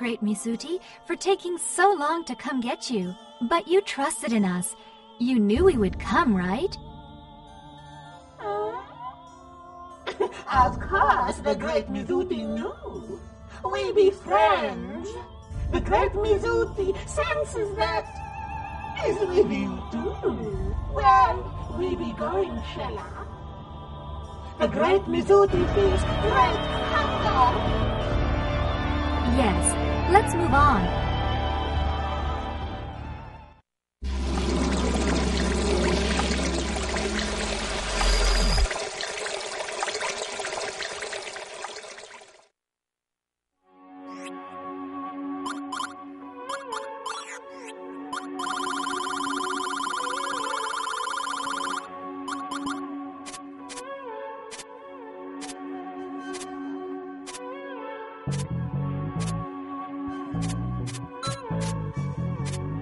Great Mizuti, for taking so long to come get you. But you trusted in us. You knew we would come, right? Of course, the great Mizuti knew. We be friends. The great Mizuti senses that is with you too. Well, we be going, Xelha. The great Mizuti feels great hunger. Yes. Let's move on.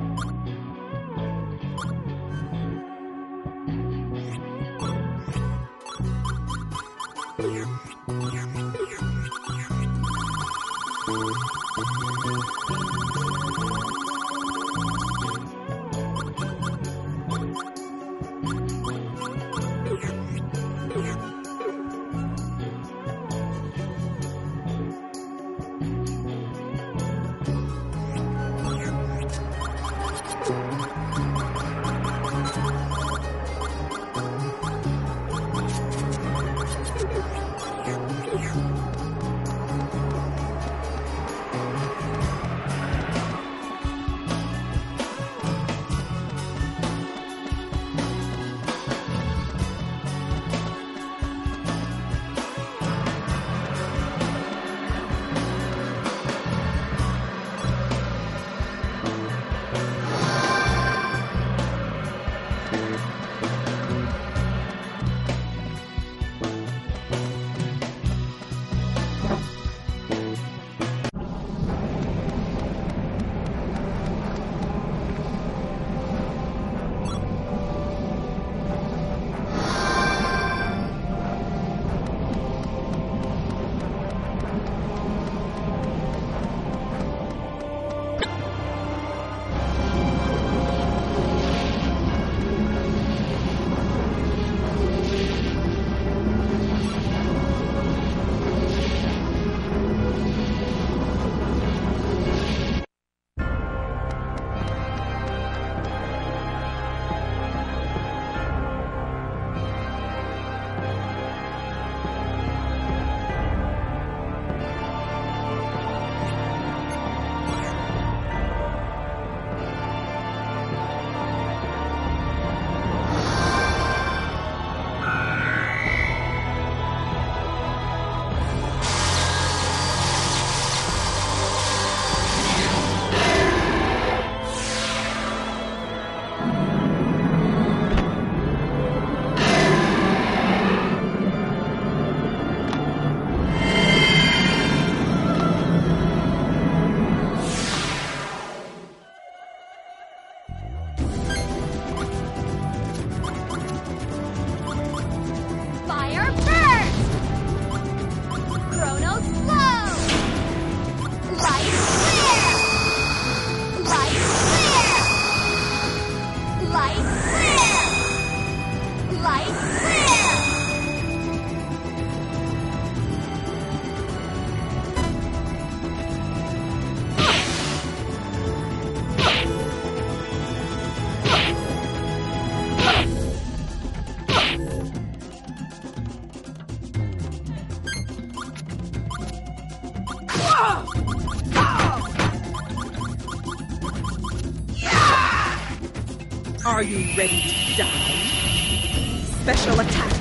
you ready to die? Special attack,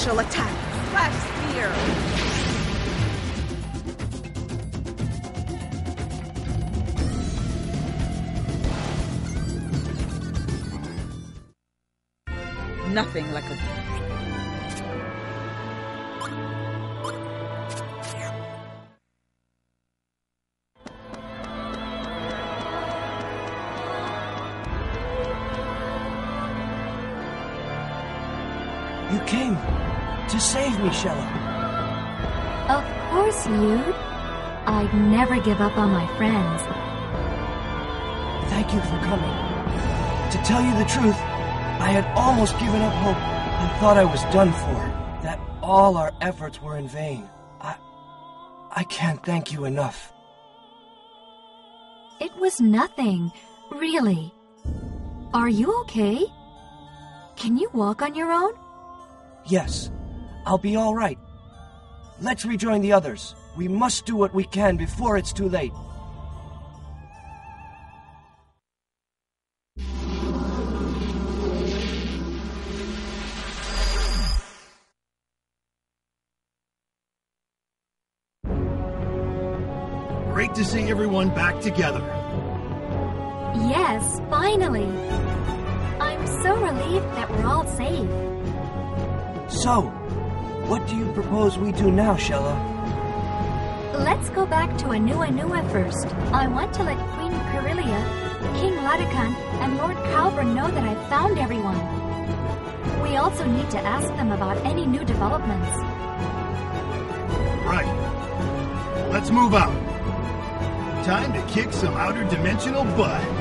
Special attack, flash spear. Nothing like a You came to save me, Xelha. Of course, Lyude. I'd never give up on my friends. Thank you for coming. To tell you the truth, I had almost given up hope and thought I was done for. That all our efforts were in vain. I. I can't thank you enough. It was nothing, really. Are you okay? Can you walk on your own? Yes, I'll be all right. Let's rejoin the others. We must do what we can before it's too late. great to see everyone back together. Yes, finally. I'm so relieved that we're all safe. So, what do you propose we do now, Xelha? Let's go back to Anuenue first. I want to let Queen Corellia, King Ladekahn, and Lord Calbren know that I've found everyone. We also need to ask them about any new developments. Right. Let's move out. Time to kick some outer dimensional butt.